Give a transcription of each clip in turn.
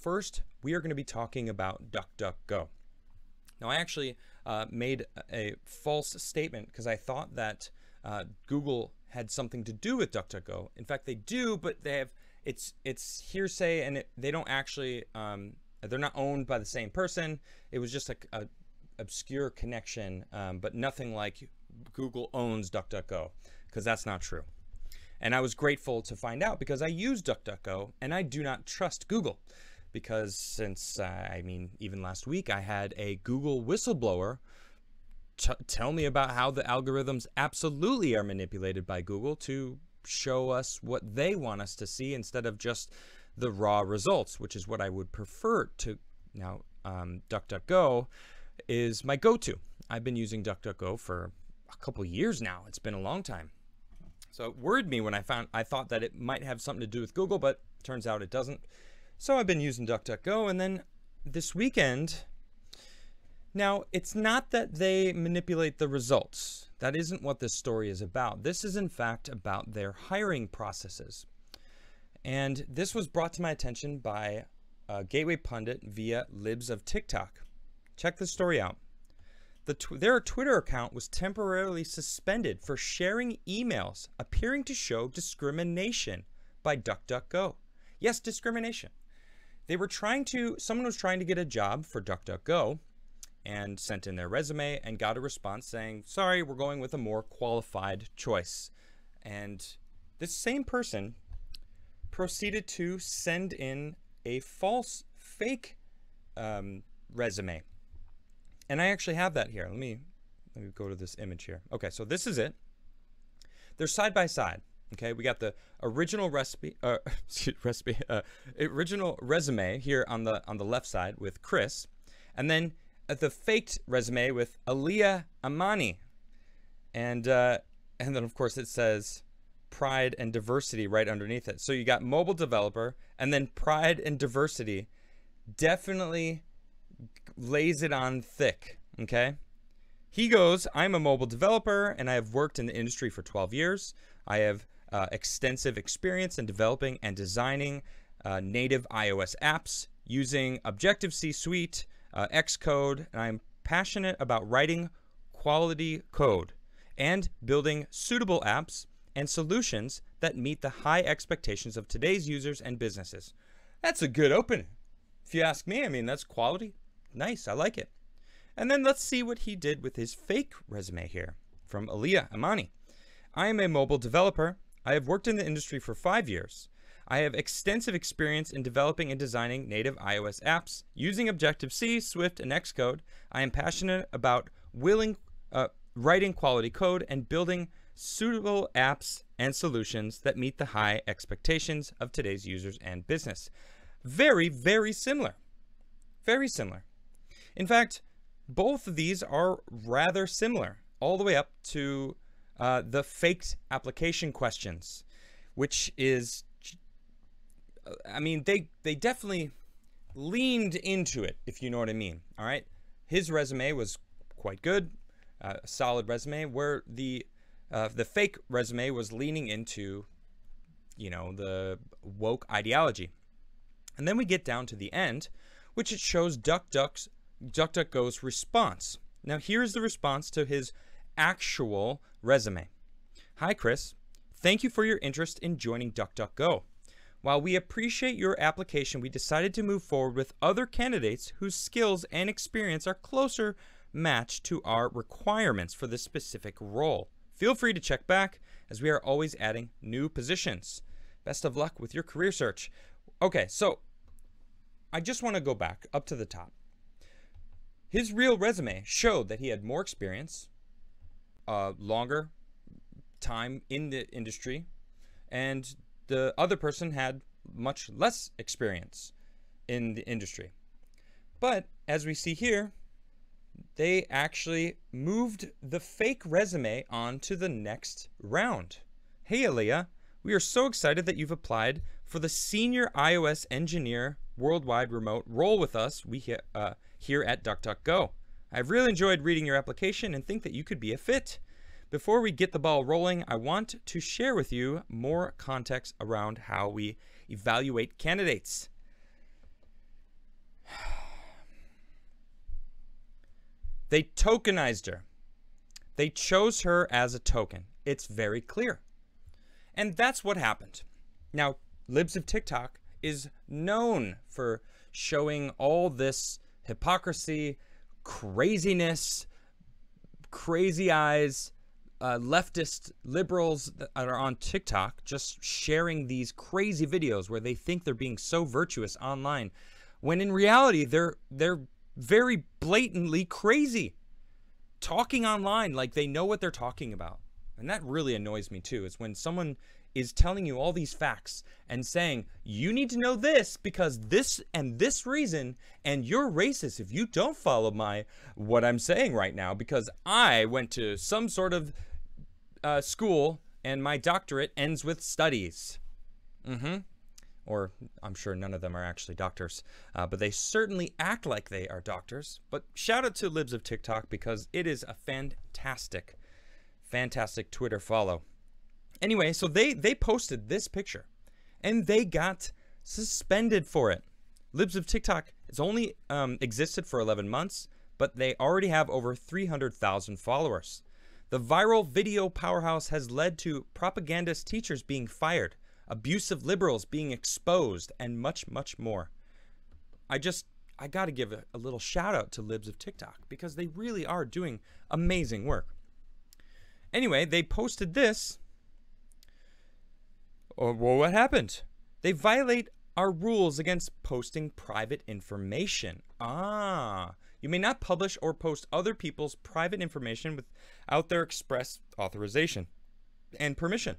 First, we are going to be talking about DuckDuckGo. Now, I actually uh, made a false statement because I thought that uh, Google had something to do with DuckDuckGo. In fact, they do, but they have it's it's hearsay and it, they don't actually um, they're not owned by the same person. It was just a, a obscure connection, um, but nothing like Google owns DuckDuckGo because that's not true. And I was grateful to find out because I use DuckDuckGo and I do not trust Google because since uh, I mean even last week I had a Google whistleblower tell me about how the algorithms absolutely are manipulated by Google to show us what they want us to see instead of just the raw results, which is what I would prefer to. Now, um, DuckDuckGo is my go-to. I've been using DuckDuckGo for a couple years now. It's been a long time. So it worried me when I found I thought that it might have something to do with Google, but turns out it doesn't. So I've been using DuckDuckGo, and then this weekend. Now, it's not that they manipulate the results. That isn't what this story is about. This is, in fact, about their hiring processes. And this was brought to my attention by a Gateway Pundit via Libs of TikTok. Check the story out. The tw their Twitter account was temporarily suspended for sharing emails appearing to show discrimination by DuckDuckGo. Yes, discrimination. They were trying to, someone was trying to get a job for DuckDuckGo and sent in their resume and got a response saying, sorry, we're going with a more qualified choice. And this same person proceeded to send in a false, fake um, resume. And I actually have that here. Let me let me go to this image here. Okay, so this is it. They're side by side. Okay, we got the original recipe, uh, recipe, uh, original resume here on the on the left side with Chris, and then the faked resume with Aliyah Amani, and uh, and then of course it says pride and diversity right underneath it. So you got mobile developer and then pride and diversity, definitely lays it on thick. Okay. He goes, I'm a mobile developer and I have worked in the industry for 12 years. I have uh, extensive experience in developing and designing uh, native iOS apps using Objective C Swift, uh, Xcode, and I'm passionate about writing quality code and building suitable apps and solutions that meet the high expectations of today's users and businesses. That's a good opening. If you ask me, I mean, that's quality. Nice, I like it. And then let's see what he did with his fake resume here from Aliyah Amani. I am a mobile developer I have worked in the industry for five years. I have extensive experience in developing and designing native iOS apps using Objective-C, Swift, and Xcode. I am passionate about willing, uh, writing quality code and building suitable apps and solutions that meet the high expectations of today's users and business. Very, very similar. Very similar. In fact, both of these are rather similar, all the way up to uh, the faked application questions, which is, I mean, they they definitely leaned into it, if you know what I mean. All right, his resume was quite good, uh, a solid resume, where the uh, the fake resume was leaning into, you know, the woke ideology. And then we get down to the end, which it shows DuckDuck's DuckDuckGo's response. Now here's the response to his actual resume. Hi, Chris. Thank you for your interest in joining DuckDuckGo. While we appreciate your application, we decided to move forward with other candidates whose skills and experience are closer matched to our requirements for this specific role. Feel free to check back as we are always adding new positions. Best of luck with your career search. Okay, so I just want to go back up to the top. His real resume showed that he had more experience, uh, longer time in the industry, and the other person had much less experience in the industry. But as we see here, they actually moved the fake resume on to the next round. Hey, Aliyah, we are so excited that you've applied for the Senior iOS Engineer Worldwide Remote role with us we uh, here at DuckDuckGo. I've really enjoyed reading your application and think that you could be a fit. Before we get the ball rolling, I want to share with you more context around how we evaluate candidates. They tokenized her. They chose her as a token. It's very clear. And that's what happened. Now, Libs of TikTok is known for showing all this hypocrisy craziness, crazy eyes, uh, leftist liberals that are on TikTok just sharing these crazy videos where they think they're being so virtuous online, when in reality they're they're very blatantly crazy, talking online like they know what they're talking about, and that really annoys me too. Is when someone is telling you all these facts and saying you need to know this because this and this reason and you're racist if you don't follow my what I'm saying right now because I went to some sort of uh, school and my doctorate ends with studies. Mm-hmm. Or I'm sure none of them are actually doctors, uh, but they certainly act like they are doctors. But shout out to Libs of TikTok because it is a fantastic, fantastic Twitter follow. Anyway, so they they posted this picture, and they got suspended for it. Libs of TikTok has only um, existed for 11 months, but they already have over 300,000 followers. The viral video powerhouse has led to propagandist teachers being fired, abusive liberals being exposed, and much, much more. I just, I got to give a, a, little shout out to Libs of TikTok because they really are doing amazing work. Anyway, they posted this. Oh, well, what happened? They violate our rules against posting private information. Ah, you may not publish or post other people's private information without their express authorization and permission.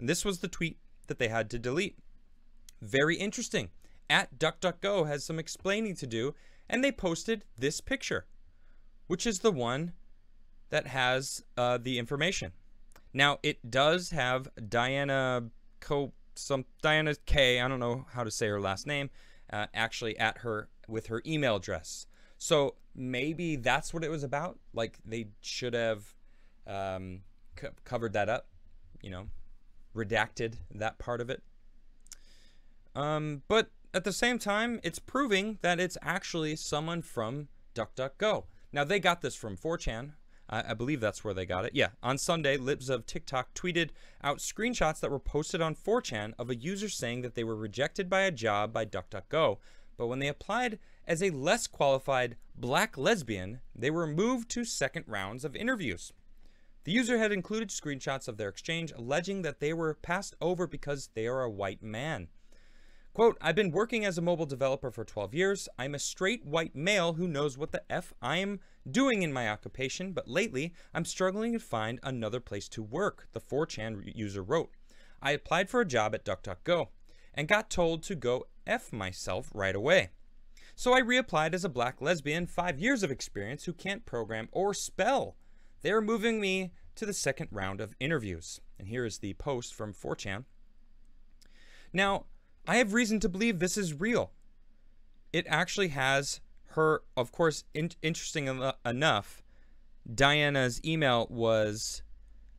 And this was the tweet that they had to delete. Very interesting. At DuckDuckGo has some explaining to do, and they posted this picture, which is the one that has uh, the information. Now it does have Diana Co some Diana K. I don't know how to say her last name. Uh, actually, at her with her email address. So maybe that's what it was about. Like they should have um, covered that up, you know, redacted that part of it. Um, but at the same time, it's proving that it's actually someone from DuckDuckGo. Now they got this from 4chan. I, I believe that's where they got it. Yeah, on Sunday, Libs of TikTok tweeted out screenshots that were posted on 4chan of a user saying that they were rejected by a job by DuckDuckGo, but when they applied as a less qualified black lesbian, they were moved to second rounds of interviews. The user had included screenshots of their exchange alleging that they were passed over because they are a white man. Quote, I've been working as a mobile developer for 12 years. I'm a straight white male who knows what the F I am doing in my occupation, but lately I'm struggling to find another place to work, the 4chan user wrote. I applied for a job at DuckDuckGo and got told to go F myself right away. So I reapplied as a black lesbian, five years of experience, who can't program or spell. They are moving me to the second round of interviews. And here is the post from 4chan. Now, I have reason to believe this is real. It actually has her, of course, in interesting en enough, Diana's email was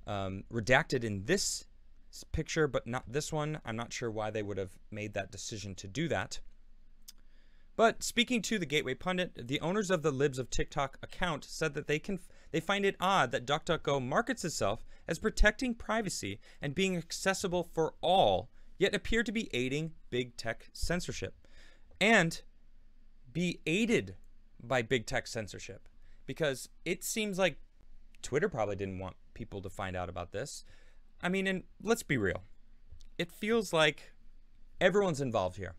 um, redacted in this picture, but not this one. I'm not sure why they would have made that decision to do that. But speaking to the Gateway Pundit, the owners of the Libs of TikTok account said that they can they find it odd that DuckDuckGo markets itself as protecting privacy and being accessible for all, yet appear to be aiding big tech censorship and be aided by big tech censorship because it seems like Twitter probably didn't want people to find out about this. I mean, and let's be real. It feels like everyone's involved here.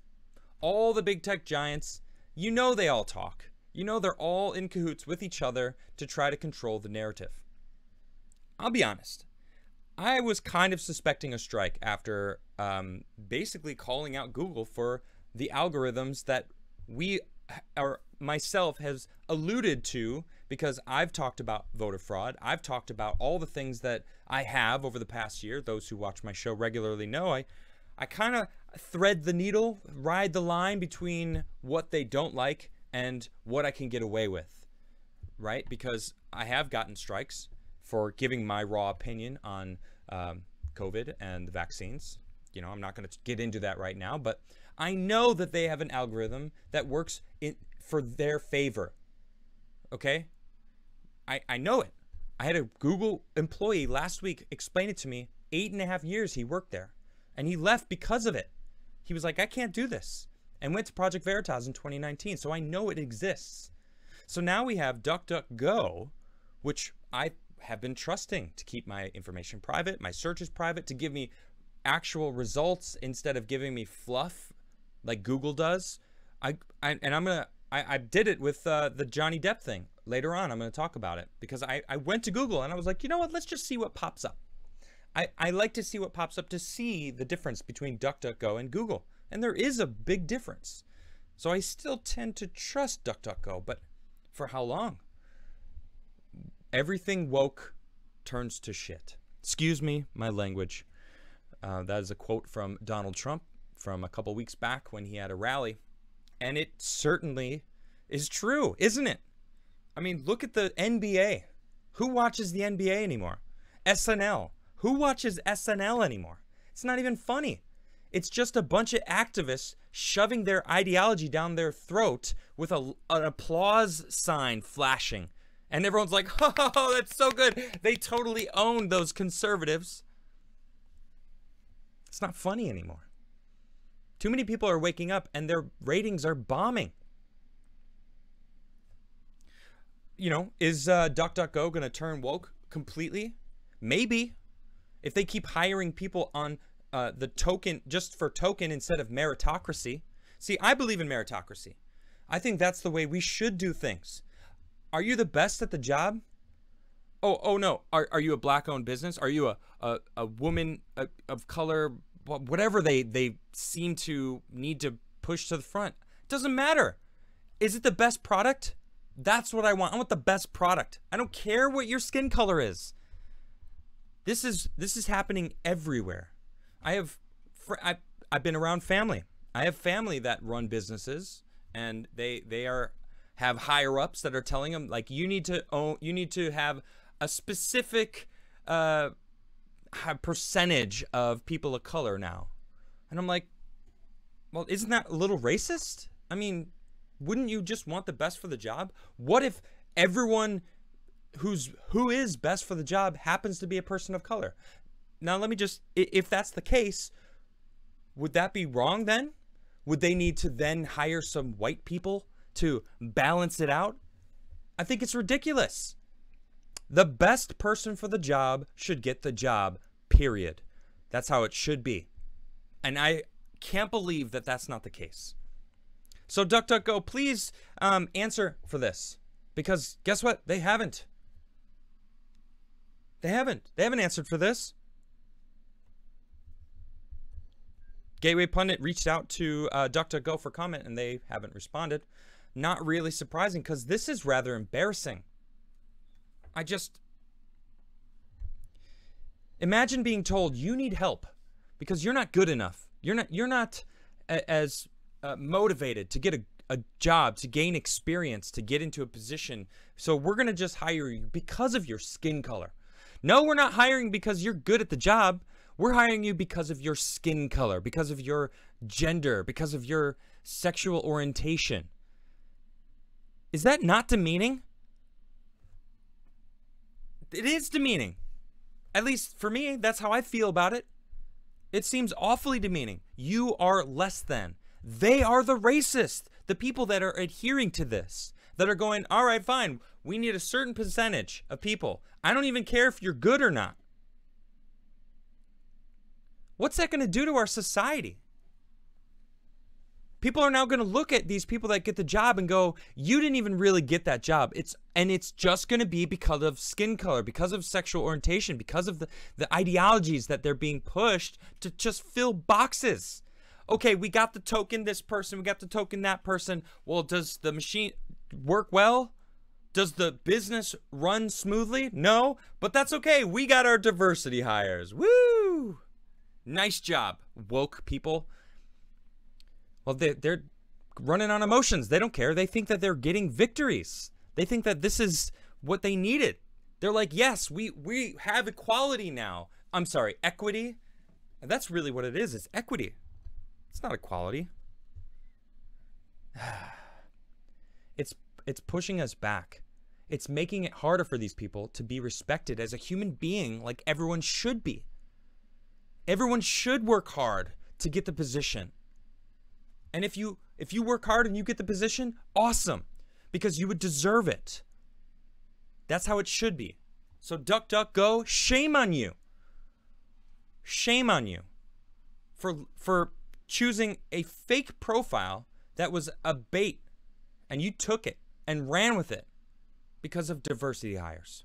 All the big tech giants, you know they all talk. You know they're all in cahoots with each other to try to control the narrative. I'll be honest. I was kind of suspecting a strike after um, basically calling out Google for the algorithms that we or myself has alluded to because I've talked about voter fraud. I've talked about all the things that I have over the past year. Those who watch my show regularly know I I kind of thread the needle, ride the line between what they don't like and what I can get away with. Right? Because I have gotten strikes for giving my raw opinion on um, COVID and the vaccines. You know, I'm not going to get into that right now, but I know that they have an algorithm that works in for their favor. okay? I, I know it. I had a Google employee last week explain it to me. Eight and a half years he worked there. And he left because of it. He was like, I can't do this. And went to Project Veritas in 2019. So I know it exists. So now we have DuckDuckGo, which I have been trusting to keep my information private, my searches private, to give me actual results instead of giving me fluff like Google does. I, I and I'm gonna I, I did it with uh, the Johnny Depp thing. Later on, I'm gonna talk about it because I, I went to Google and I was like, you know what? Let's just see what pops up. I, I like to see what pops up to see the difference between DuckDuckGo and Google. And there is a big difference. So I still tend to trust DuckDuckGo, but for how long? Everything woke turns to shit. Excuse me, my language. Uh, that is a quote from Donald Trump from a couple weeks back when he had a rally. And it certainly is true, isn't it? I mean, look at the NBA. Who watches the NBA anymore? SNL. Who watches SNL anymore? It's not even funny. It's just a bunch of activists shoving their ideology down their throat with a, an applause sign flashing. And everyone's like, oh, that's so good. They totally own those conservatives. It's not funny anymore. Too many people are waking up and their ratings are bombing. You know, is uh, DuckDuckGo going to turn woke completely? Maybe. If they keep hiring people on uh, the token just for token instead of meritocracy. See, I believe in meritocracy. I think that's the way we should do things. Are you the best at the job? Oh, oh no. Are, are you a black owned business? Are you a, a, a woman of color whatever they they seem to need to push to the front. Doesn't matter. Is it the best product? That's what I want. I want the best product. I don't care what your skin color is. This is this is happening everywhere. I have I I've been around family. I have family that run businesses and they they are have higher ups that are telling them like you need to own you need to have a specific uh percentage of people of color now. And I'm like, well, isn't that a little racist? I mean, wouldn't you just want the best for the job? What if everyone who's who is best for the job happens to be a person of color? Now, let me just if that's the case, would that be wrong then? Would they need to then hire some white people to balance it out? I think it's ridiculous. The best person for the job should get the job, period. That's how it should be. And I can't believe that that's not the case. So, DuckDuckGo, please um, answer for this. Because guess what? They haven't. They haven't. They haven't answered for this. Gateway Pundit reached out to uh, DuckDuckGo for comment and they haven't responded. Not really surprising because this is rather embarrassing. I just imagine being told you need help because you're not good enough. You're not you're not as uh, motivated to get a, a job, to gain experience, to get into a position. So we're going to just hire you because of your skin color. No, we're not hiring because you're good at the job. We're hiring you because of your skin color, because of your gender, because of your sexual orientation. Is that not demeaning? It is demeaning. At least for me, that's how I feel about it. It seems awfully demeaning. You are less than. They are the racist. The people that are adhering to this, that are going, all right, fine, we need a certain percentage of people. I don't even care if you're good or not. What's that going to do to our society? People are now going to look at these people that get the job and go, "You didn't even really get that job." It's and it's just going to be because of skin color, because of sexual orientation, because of the the ideologies that they're being pushed to just fill boxes. Okay, we got the token this person, we got the token that person. Well, does the machine work well? Does the business run smoothly? No, but that's okay. We got our diversity hires. Woo! Nice job, woke people. Well, they, they're running on emotions. They don't care. They think that they're getting victories. They think that this is what they needed. They're like, yes, we we have equality now. I'm sorry, equity. And that's really what it is. It's equity. It's not equality. It's it's pushing us back. It's making it harder for these people to be respected as a human being like everyone should be. Everyone should work hard to get the position. And if you if you work hard and you get the position, awesome, because you would deserve it. That's how it should be. So DuckDuckGo, shame on you. Shame on you for for choosing a fake profile that was a bait and you took it and ran with it because of diversity hires.